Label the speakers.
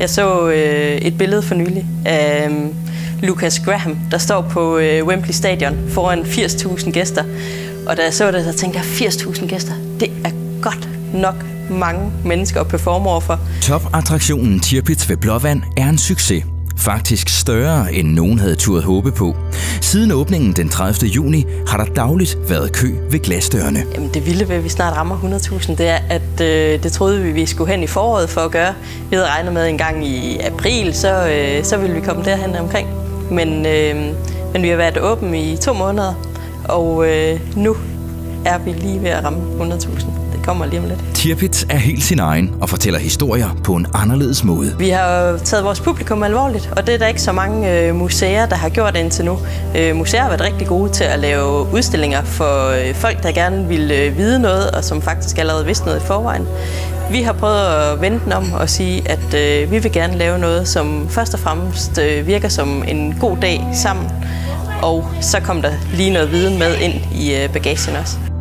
Speaker 1: Jeg så øh, et billede for nylig af øh, Lucas Graham, der står på øh, Wembley Stadion foran 80.000 gæster. Og da jeg så det, så tænkte jeg, 80.000 gæster, det er godt nok mange mennesker at performe overfor.
Speaker 2: Topattraktionen Tirpitz ved Blåvand er en succes. Faktisk større, end nogen havde turet håbe på. Siden åbningen den 30. juni har der dagligt været kø ved glasdørene.
Speaker 1: Jamen, det vilde ved, at vi snart rammer 100.000, det er, at øh, det troede vi, vi skulle hen i foråret for at gøre. Vi havde regnet med, en gang i april, så, øh, så ville vi komme derhen omkring. Men, øh, men vi har været åbne i to måneder, og øh, nu er vi lige ved at ramme 100.000 kommer lige om lidt.
Speaker 2: Tirpitz er helt sin egen og fortæller historier på en anderledes måde.
Speaker 1: Vi har taget vores publikum alvorligt, og det er der ikke så mange øh, museer, der har gjort indtil nu. Øh, museer har været rigtig gode til at lave udstillinger for øh, folk, der gerne vil øh, vide noget, og som faktisk allerede vidste noget i forvejen. Vi har prøvet at vende den om og sige, at øh, vi vil gerne lave noget, som først og fremmest øh, virker som en god dag sammen. Og så kom der lige noget viden med ind i øh, bagagen også.